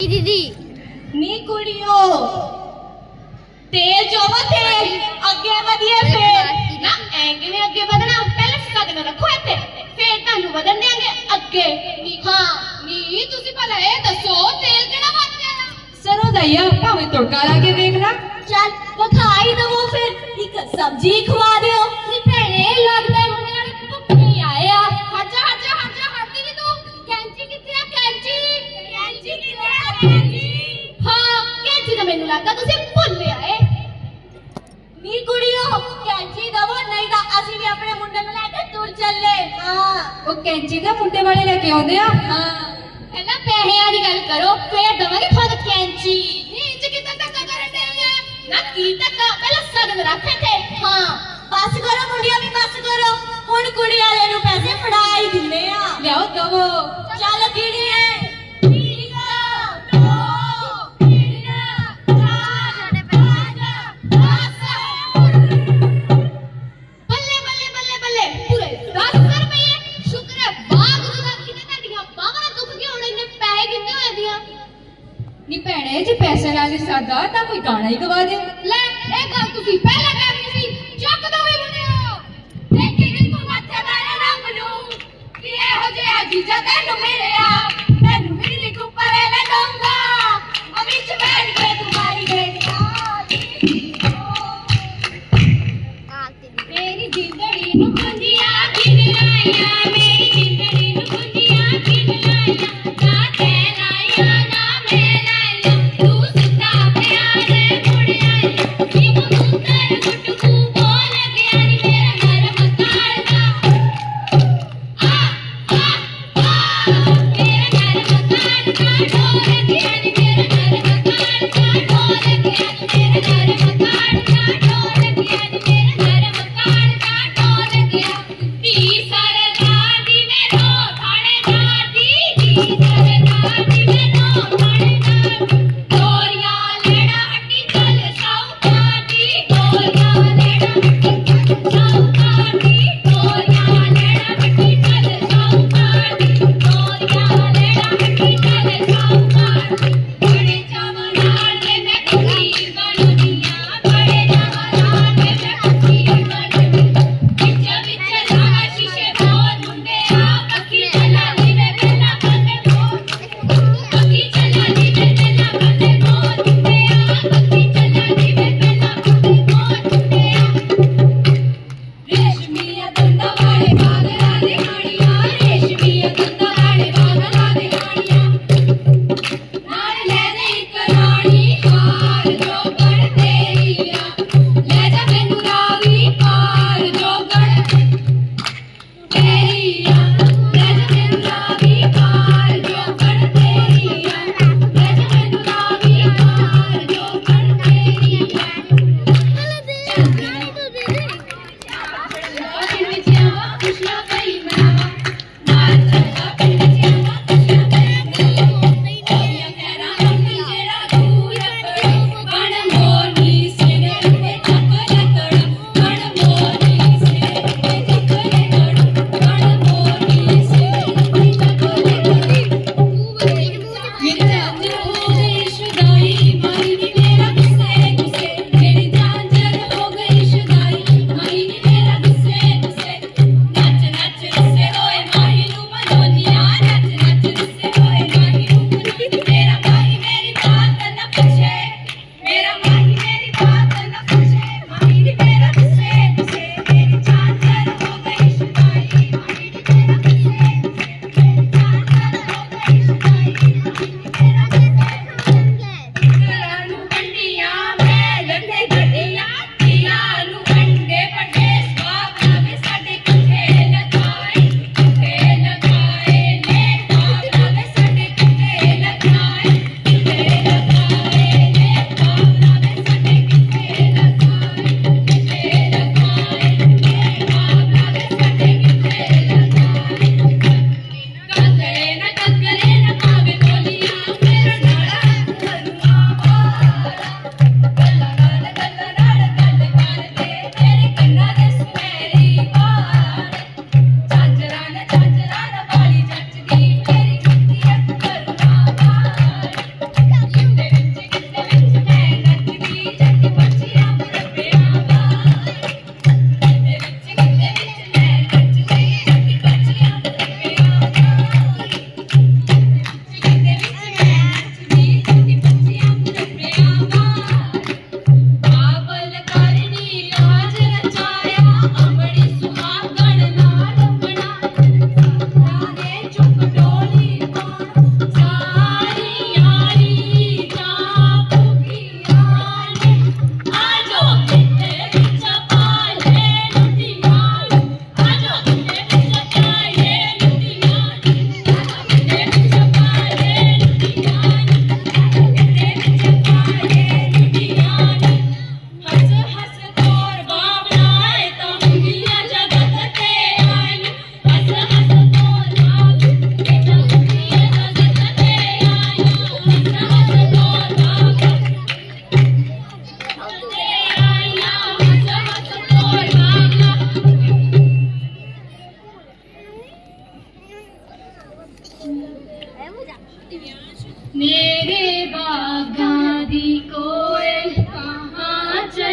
दीदी नी कुड़ियो तेज जो तेज आगे बढ़िए फिर ना एँगे में अगे बढ़ना पहले सगन रखो इते फिर तानू बढ़न देंगे अगे नी हाँ नी ਤੁਸੀਂ ਭਲਾ ਇਹ ਦੱਸੋ तेल ਕਿਹੜਾ ਵੱਧ ਗਿਆ ਸਰੋਂ ਦਾ ਯਾ ਭਾਵੇਂ ਤੜਕਾ ਲਾ ਕੇ ਦੇਖ ਲੈ ਚੱਲ ਵਿਖਾਈ ਦਵੋ ਫਿਰ ਕੈਂਚੀ ਤੇ ਮੁੰਡੇ ਵਾਲੇ ਲੈ ਕੇ ਆਉਂਦੇ ਆ। ਹਾਂ ਪਹਿਲਾਂ ਪੈਸੇ ਵਾਲੀ ਗੱਲ ਕਰੋ ਫੇਰ ਦਵਾਂਗੇ ਤੁਹਾਨੂੰ ਕੈਂਚੀ। ਨਹੀਂ ਇੰਜ ਕਿਤਾ ਧੱਕਾ ਕਰਨ ਦੇ ਨਾ ਕੀ ਧੱਕਾ ਪਹਿਲਾਂ ਸਗਨ ਰੱਖੇ ਤੇ ਹਾਂ ਬਸ ਕਰੋ ਮੁੰਡਿਆਂ ਵੀ ਬਸ ਕਰੋ। ਹੁਣ ਕੁੜੀ ਵਾਲੇ ਨੂੰ ਪੈਸੇ ਫੜਾ ਹੀ ਦਿੰਨੇ ਆ। ਲਿਆਓ ਦਵੋ। ਚੱਲ ਕਿਹੜੀ ਨੀ ਭੈਣੇ, ਜੇ ਪੈਸੇ ਨਾਲ ਹੀ ਸਰਦਾ ਤਾਂ ਕੋਈ ਗਾਣਾ ਹੀ ਗਵਾ ਦੇ। ਲੈ, ਇਹ ਗੱਲ ਤੁਸੀਂ ਪਹਿਲਾਂ ਕਰਨੀ ਸੀ, ਚੱਕ ਦੋ ਵੀ ਮੁੰਡਿਓ। ਦੇਖੀ ਤੂੰ ਮੱਥੇ ਦਾ ਰੰਗ ਨੂੰ, ਕਿ ਇਹੋ ਜਿਹਾ ਜੀਜਾ ਤੈਨੂੰ ਮਿਲਿਆ।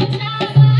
Yeah.